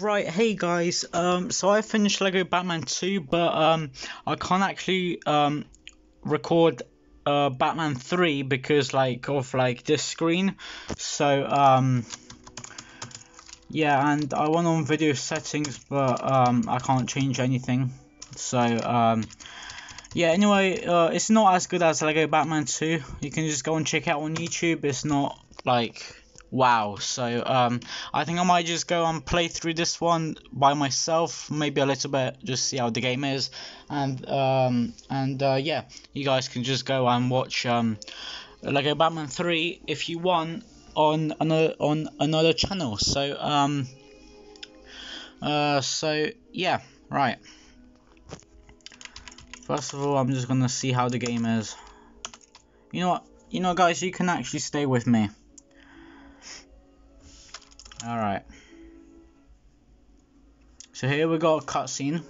Right, hey guys. Um, so I finished Lego Batman 2, but um, I can't actually um record uh Batman 3 because like of like this screen. So um, yeah, and I went on video settings, but um, I can't change anything. So um, yeah. Anyway, uh, it's not as good as Lego Batman 2. You can just go and check out on YouTube. It's not like wow so um i think i might just go and play through this one by myself maybe a little bit just see how the game is. And um and uh, yeah you guys can just go and watch um lego batman 3 if you want on another on another channel. So um uh so yeah right. First of all i'm just gonna see how the game is. You know what? You know guys you can actually stay with me Alright. So here we got a cutscene.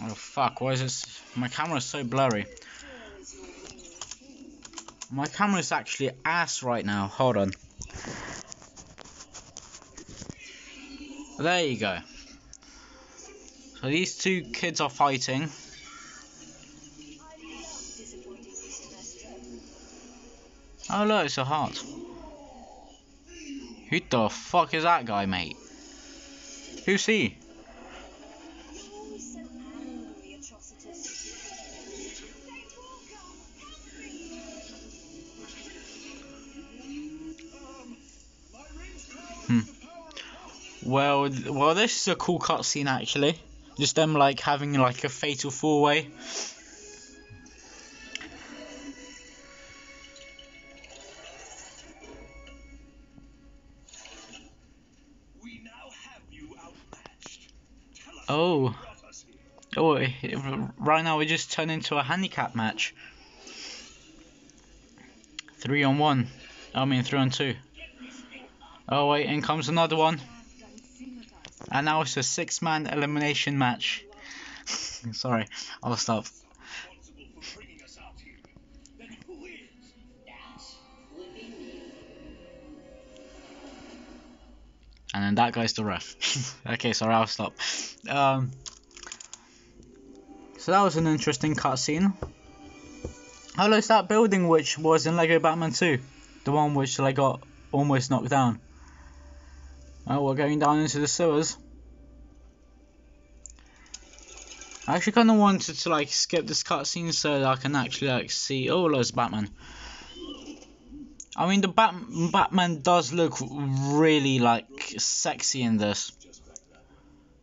Oh fuck, why is this? My camera is so blurry. My camera is actually ass right now. Hold on. There you go. So these two kids are fighting. Oh look, it's a heart. Who the fuck is that guy, mate? Who's he? Hmm. Well, well, this is a cool cutscene actually. Just them like having like a fatal four way. Oh. Oh, right now we just turned into a handicap match. Three on one. I mean, three on two. Oh, wait, in comes another one. And now it's a six-man elimination match. Sorry, I'll stop. And that guy's the ref. okay, sorry, I'll stop. Um, so that was an interesting cutscene. Oh, it's that building which was in Lego Batman 2. The one which I got almost knocked down. Oh, we're going down into the sewers. I actually kind of wanted to like skip this cutscene so that I can actually like see. Oh, there's Batman. I mean, the Bat Batman does look really like sexy in this,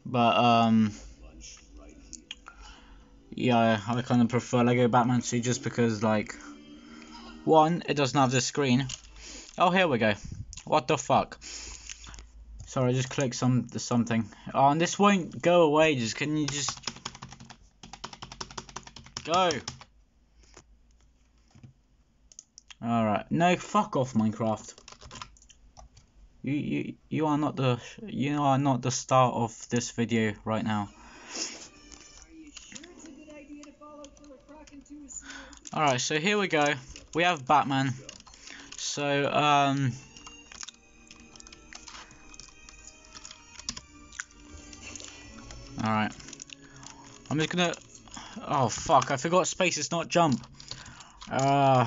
but um, yeah, I kind of prefer Lego Batman 2 just because like, one, it doesn't have the screen. Oh, here we go. What the fuck? Sorry, I just clicked some something. Oh, and this won't go away. Just can you just go? Alright. No, fuck off, Minecraft. You, you, you are not the, you are not the star of this video right now. Alright, so here we go. We have Batman. So, um... Alright. I'm just gonna... Oh, fuck. I forgot space is not jump. Uh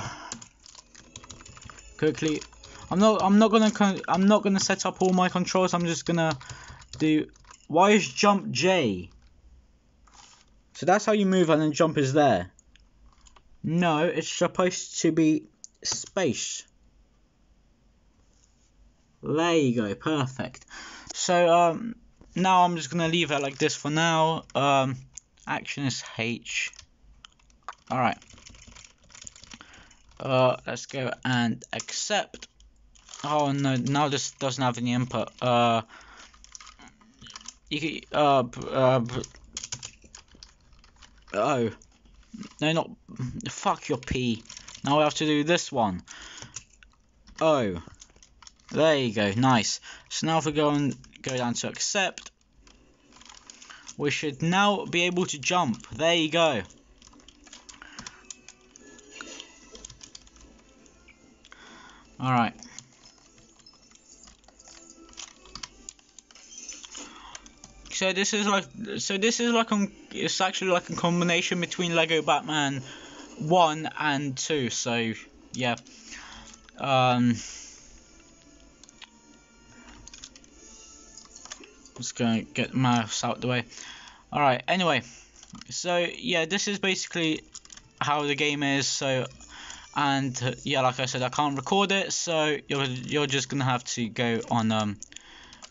quickly. I'm not. I'm not gonna. I'm not gonna set up all my controls. I'm just gonna do. Why is jump J? So that's how you move, and then jump is there. No, it's supposed to be space. There you go. Perfect. So um, now I'm just gonna leave it like this for now. Um, action is H. All right. Uh, let's go and accept. Oh no, now this doesn't have any input. Uh, you can, uh, uh, oh, no, not, fuck your P. Now we have to do this one. Oh, there you go, nice. So now if we go and go down to accept, we should now be able to jump. There you go. All right. So this is like so this is like um it's actually like a combination between Lego Batman 1 and 2 so yeah. Um just gonna get the mouse out the way. Alright anyway. So yeah this is basically how the game is. So and uh, yeah like I said I can't record it so you're you're just gonna have to go on um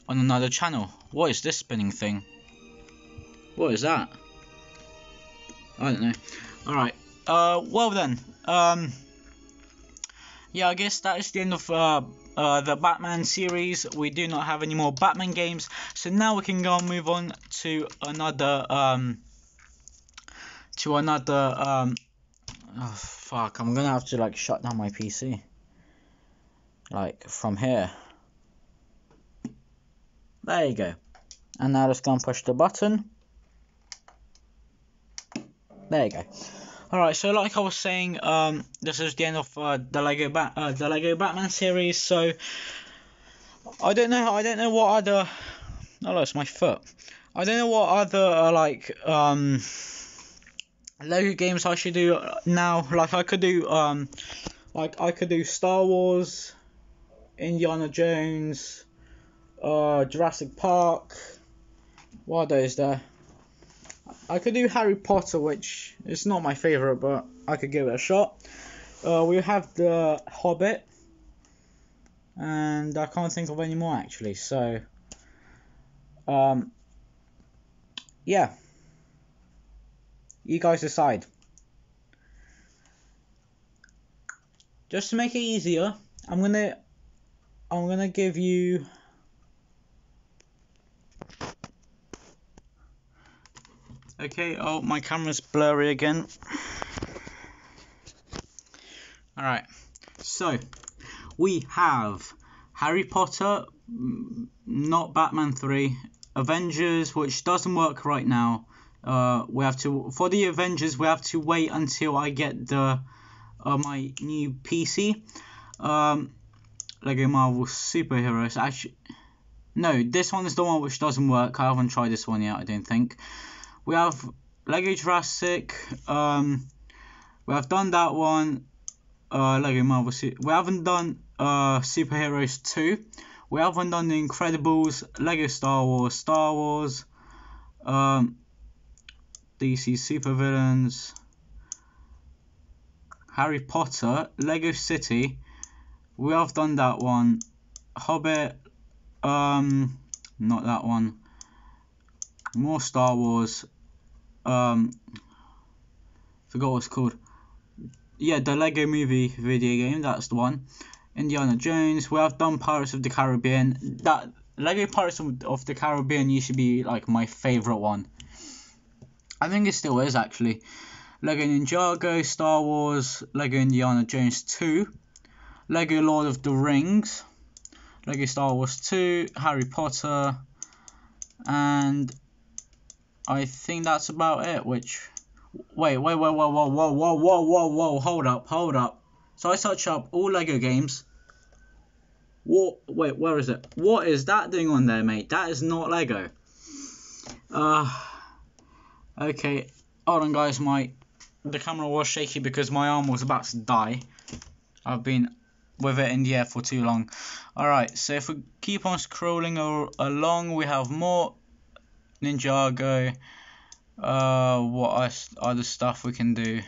on another channel. What is this spinning thing? What is that? I don't know. Alright uh well then um yeah I guess that is the end of uh uh, the Batman series. We do not have any more Batman games, so now we can go and move on to another um, to another um, oh fuck, I'm gonna have to like shut down my PC, like from here. There you go, and now let's go and push the button. There you go. Alright, so like I was saying, um, this is the end of uh, the Lego Bat uh, the Lego Batman series. So I don't know, I don't know what other. Oh, that's my foot. I don't know what other uh, like um Lego games I should do now. Like I could do um like I could do Star Wars, Indiana Jones, uh Jurassic Park. What those there? I could do Harry Potter, which is not my favourite, but I could give it a shot. Uh, we have the Hobbit, and I can't think of any more actually. So, um, yeah, you guys decide. Just to make it easier, I'm gonna, I'm gonna give you. Okay, oh, my camera's blurry again. Alright, so we have Harry Potter, not Batman 3, Avengers, which doesn't work right now. Uh, we have to, for the Avengers, we have to wait until I get the uh, my new PC. Um, Lego Marvel Superheroes, actually, no, this one is the one which doesn't work. I haven't tried this one yet, I don't think. We have Lego Jurassic. Um, we have done that one. Uh, Lego Marvel. We haven't done uh Superheroes 2. We haven't done The Incredibles, Lego Star Wars, Star Wars, um, DC Supervillains, Harry Potter, Lego City. We have done that one. Hobbit, um, not that one more Star Wars. Um, forgot what it's called. Yeah, the Lego Movie video game. That's the one. Indiana Jones. We have done Pirates of the Caribbean. That Lego Pirates of the Caribbean used to be like my favorite one. I think it still is actually. Lego Ninjago, Star Wars, Lego Indiana Jones 2, Lego Lord of the Rings, Lego Star Wars 2, Harry Potter, and I think that's about it. Which, wait, wait, wait, whoa, whoa, whoa, whoa, whoa, whoa, whoa, hold up, hold up. So I search up all Lego games. What? Wait, where is it? What is that doing on there, mate? That is not Lego. Uh. Okay. Hold on, guys. My the camera was shaky because my arm was about to die. I've been with it in the air for too long. Alright, so if we keep on scrolling along, we have more Ninjago. Uh, what other stuff we can do?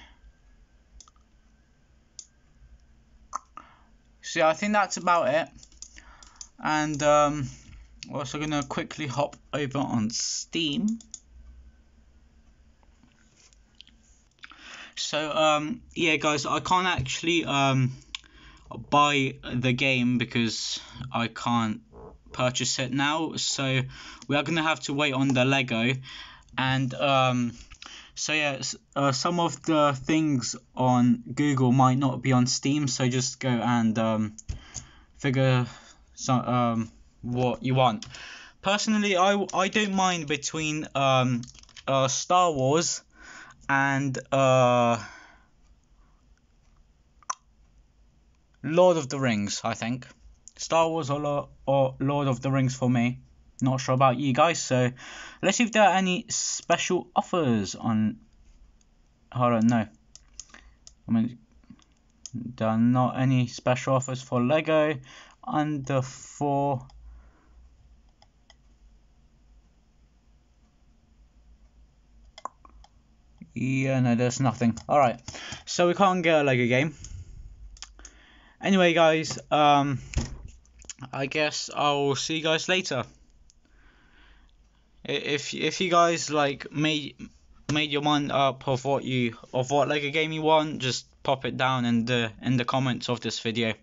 So yeah, I think that's about it. And um, we're also gonna quickly hop over on Steam. So um, yeah, guys, I can't actually um, buy the game because I can't purchase it now. So we are gonna have to wait on the Lego, and um, so yeah, uh, some of the things on Google might not be on Steam. So just go and um, figure some um, what you want. Personally, I I don't mind between um, uh, Star Wars and uh, Lord of the Rings, I think. Star Wars or, Lo- or Lord of the Rings for me. Not sure about you guys, so let's see if there are any special offers on. Hold on, no. I mean, there are not any special offers for Lego under four. Yeah, no, there's nothing. Alright, so we can't get a Lego game. Anyway, guys, um, I guess I'll see you guys later. If if you guys like made made your mind up of what you of what Lego game you want, just pop it down in the in the comments of this video.